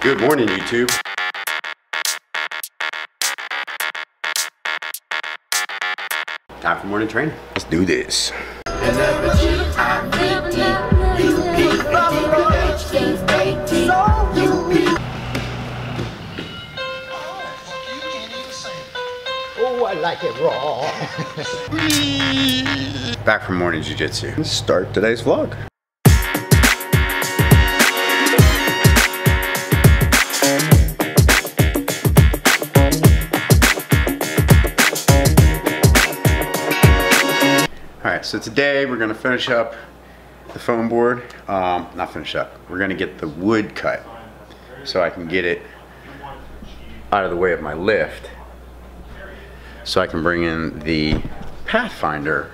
Good morning, YouTube. Time for morning training. Let's do this. Oh, I like it raw. Back from morning jiu-jitsu. Let's start today's vlog. So today we're gonna finish up the foam board. Um, not finish up, we're gonna get the wood cut so I can get it out of the way of my lift so I can bring in the Pathfinder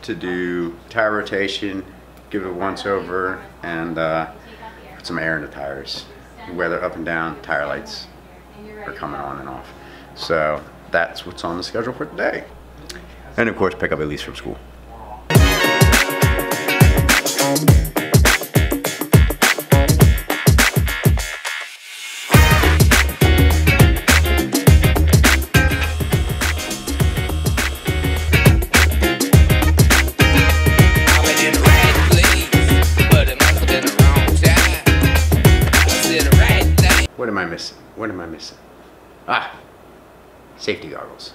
to do tire rotation, give it a once over, and uh, put some air in the tires. Weather up and down, tire lights are coming on and off. So that's what's on the schedule for today. And of course, pick up Elise from school. What am I missing? What am I missing? Ah, safety goggles.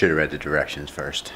Should have read the directions first.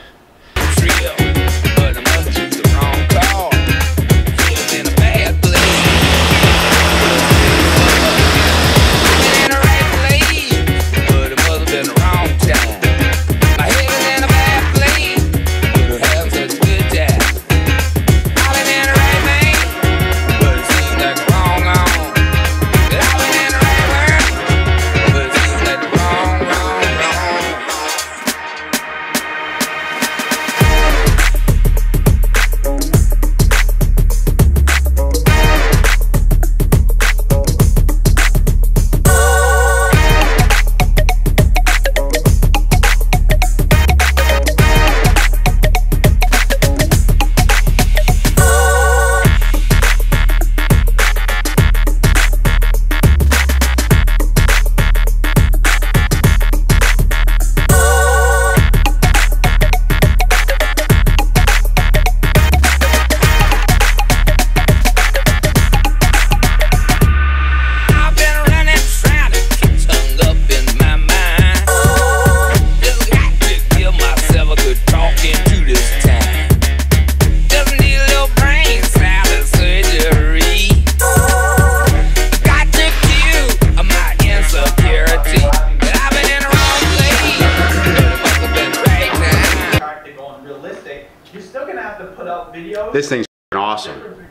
This thing's awesome.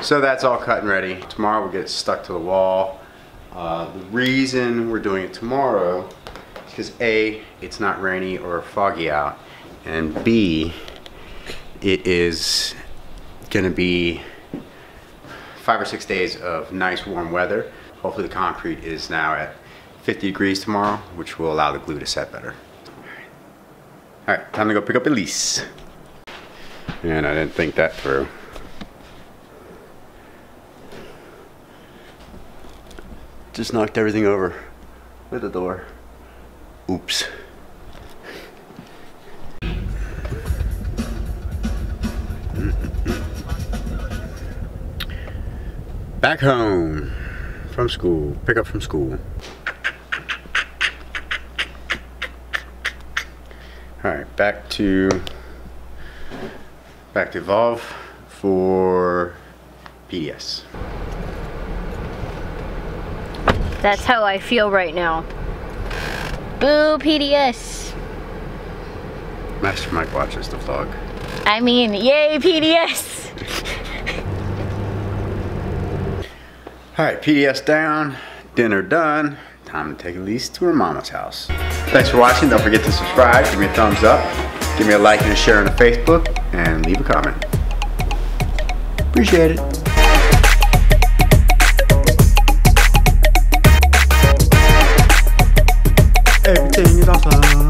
So that's all cut and ready. Tomorrow we'll get stuck to the wall. Uh, the reason we're doing it tomorrow is because A, it's not rainy or foggy out, and B, it is gonna be five or six days of nice warm weather. Hopefully the concrete is now at 50 degrees tomorrow, which will allow the glue to set better. All right, time to go pick up Elise. And I didn't think that through. Just knocked everything over with the door. Oops. Back home from school. Pick up from school. All right, back to back to Evolve for PDS. That's how I feel right now. Boo PDS. Master Mike watches the vlog. I mean, yay PDS. All right, PDS down, dinner done. Time to take Elise to her mama's house. Thanks for watching. Don't forget to subscribe, give me a thumbs up, give me a like and a share on Facebook, and leave a comment. Appreciate it. Everything is awesome.